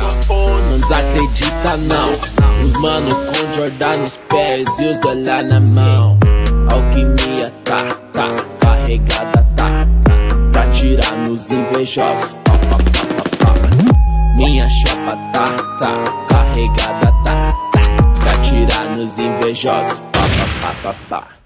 não acredita não. Os mano com Jordan nos pés e os dólar na mão. Alquimia tá, tá, carregada tá, tá. Pra tirar nos invejosos. Pá, pá, pá, pá, pá. Minha chapa tá, tá, carregada tá, tá. Pra tirar nos invejosos. Pá, pá, pá, pá, pá.